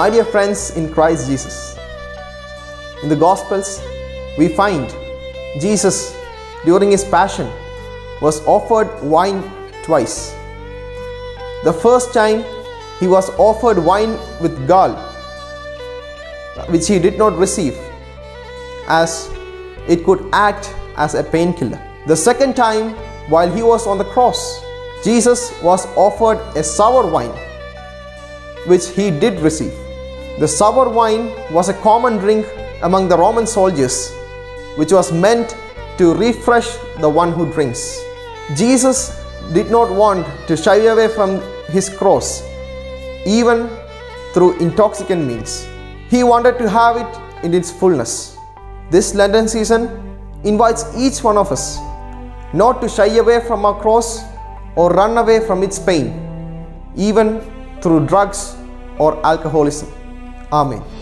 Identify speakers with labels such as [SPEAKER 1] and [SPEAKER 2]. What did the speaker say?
[SPEAKER 1] My dear friends in Christ Jesus, in the Gospels, we find Jesus during his passion was offered wine twice. The first time he was offered wine with gall, which he did not receive, as it could act as a painkiller. The second time, while he was on the cross, Jesus was offered a sour wine, which he did receive. The sour wine was a common drink among the Roman soldiers, which was meant to refresh the one who drinks. Jesus did not want to shy away from his cross, even through intoxicant means. He wanted to have it in its fullness. This Lenten season invites each one of us not to shy away from our cross or run away from its pain, even through drugs or alcoholism. Amen.